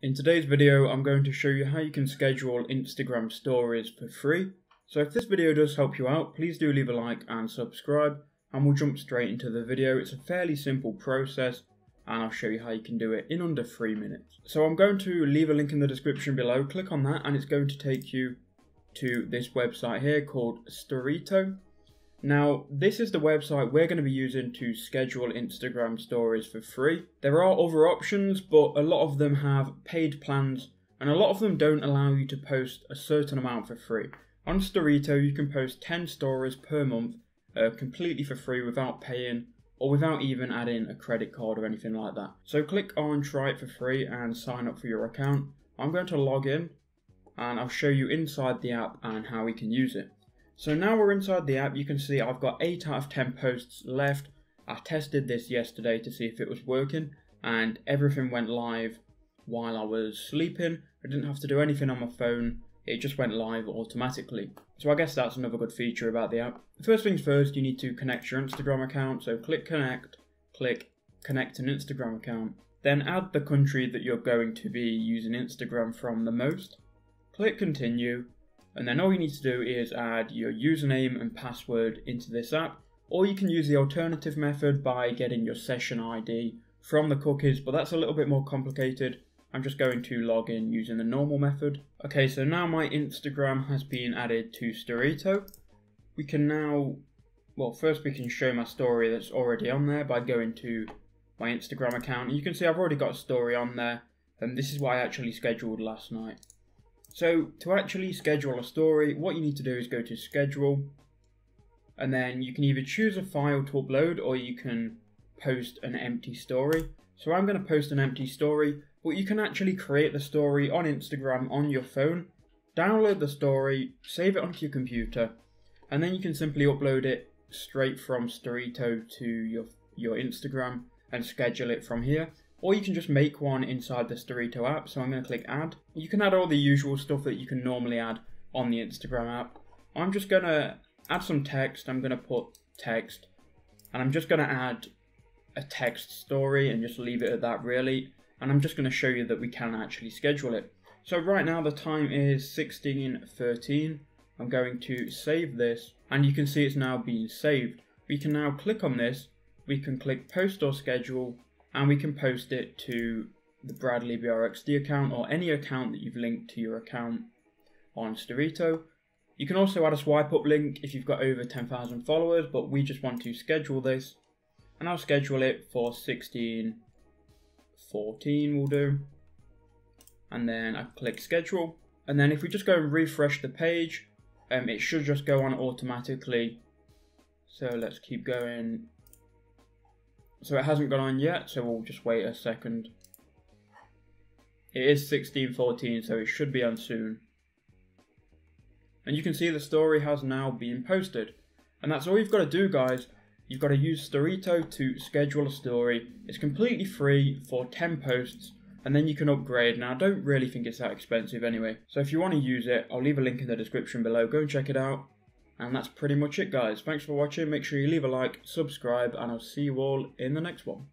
In today's video, I'm going to show you how you can schedule Instagram stories for free. So if this video does help you out, please do leave a like and subscribe and we'll jump straight into the video. It's a fairly simple process and I'll show you how you can do it in under three minutes. So I'm going to leave a link in the description below, click on that and it's going to take you to this website here called Storrito. Now, this is the website we're going to be using to schedule Instagram stories for free. There are other options, but a lot of them have paid plans, and a lot of them don't allow you to post a certain amount for free. On Storrito, you can post 10 stories per month uh, completely for free without paying or without even adding a credit card or anything like that. So click on try it for free and sign up for your account. I'm going to log in and I'll show you inside the app and how we can use it. So now we're inside the app, you can see I've got 8 out of 10 posts left. I tested this yesterday to see if it was working and everything went live while I was sleeping. I didn't have to do anything on my phone, it just went live automatically. So I guess that's another good feature about the app. First things first, you need to connect your Instagram account. So click connect, click connect an Instagram account. Then add the country that you're going to be using Instagram from the most. Click continue and then all you need to do is add your username and password into this app, or you can use the alternative method by getting your session ID from the cookies, but that's a little bit more complicated. I'm just going to log in using the normal method. Okay, so now my Instagram has been added to Storrito. We can now, well, first we can show my story that's already on there by going to my Instagram account. You can see I've already got a story on there, and this is what I actually scheduled last night. So to actually schedule a story, what you need to do is go to schedule, and then you can either choose a file to upload or you can post an empty story. So I'm going to post an empty story, but you can actually create the story on Instagram on your phone, download the story, save it onto your computer, and then you can simply upload it straight from Storrito to your, your Instagram and schedule it from here or you can just make one inside the Storrito app. So I'm going to click add. You can add all the usual stuff that you can normally add on the Instagram app. I'm just going to add some text. I'm going to put text and I'm just going to add a text story and just leave it at that really. And I'm just going to show you that we can actually schedule it. So right now the time is 16.13. I'm going to save this and you can see it's now being saved. We can now click on this. We can click post or schedule and we can post it to the Bradley BRXD account or any account that you've linked to your account on Storrito. You can also add a swipe up link if you've got over 10,000 followers, but we just want to schedule this. And I'll schedule it for 16, 14 will do. And then I click schedule. And then if we just go and refresh the page, um, it should just go on automatically. So let's keep going. So it hasn't gone on yet, so we'll just wait a second. It is 1614, so it should be on soon. And you can see the story has now been posted. And that's all you've got to do, guys. You've got to use Storrito to schedule a story. It's completely free for 10 posts, and then you can upgrade. Now, I don't really think it's that expensive anyway. So if you want to use it, I'll leave a link in the description below. Go and check it out. And that's pretty much it guys. Thanks for watching. Make sure you leave a like, subscribe, and I'll see you all in the next one.